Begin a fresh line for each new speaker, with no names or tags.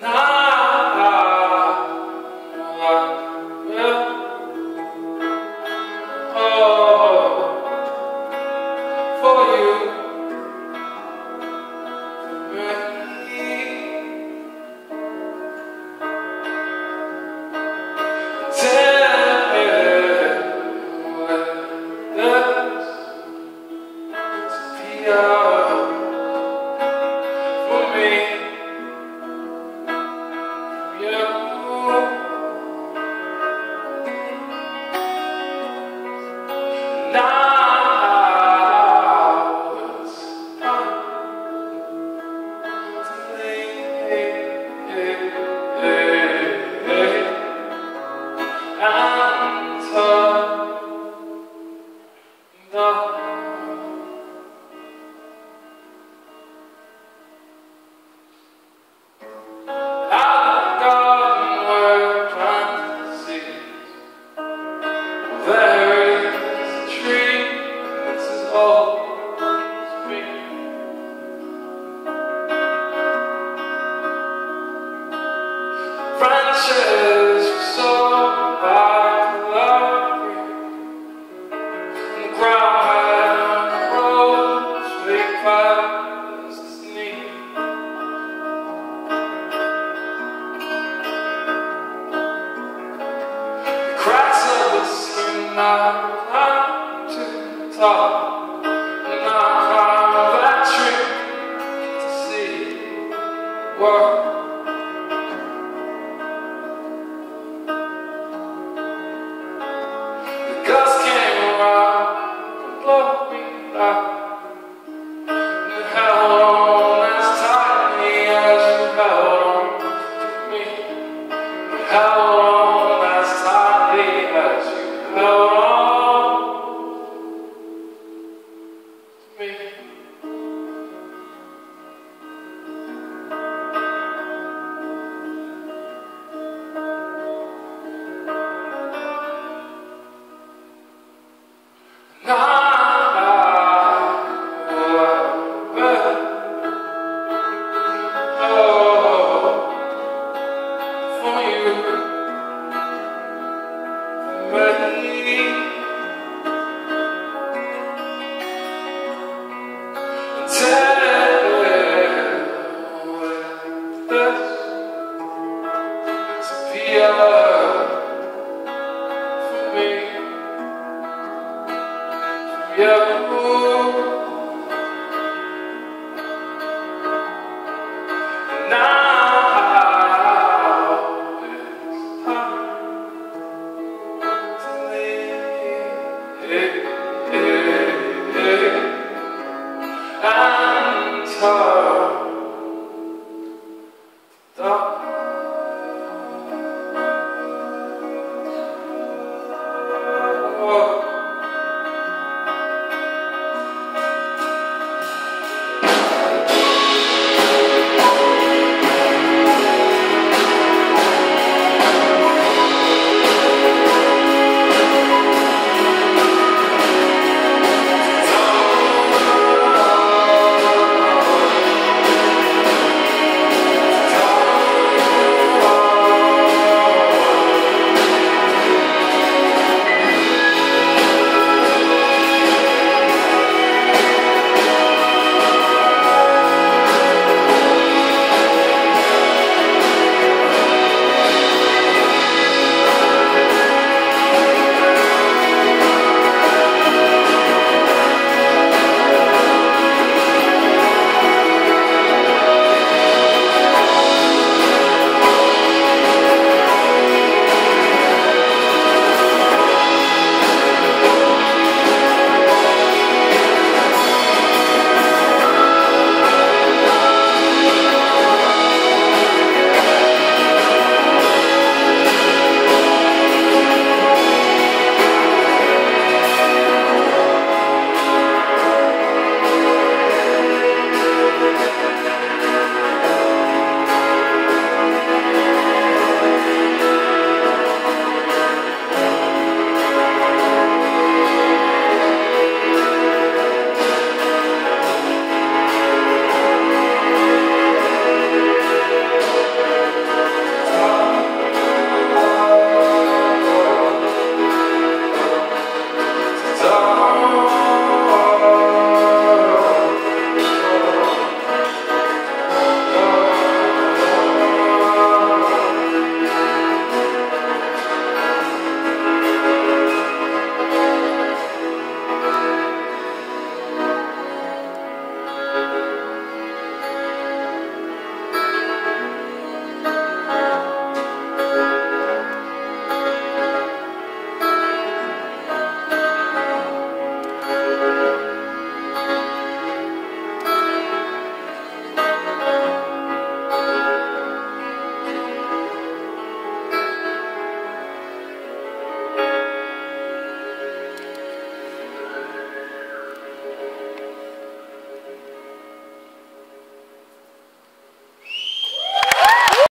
No. Whoa. Yeah.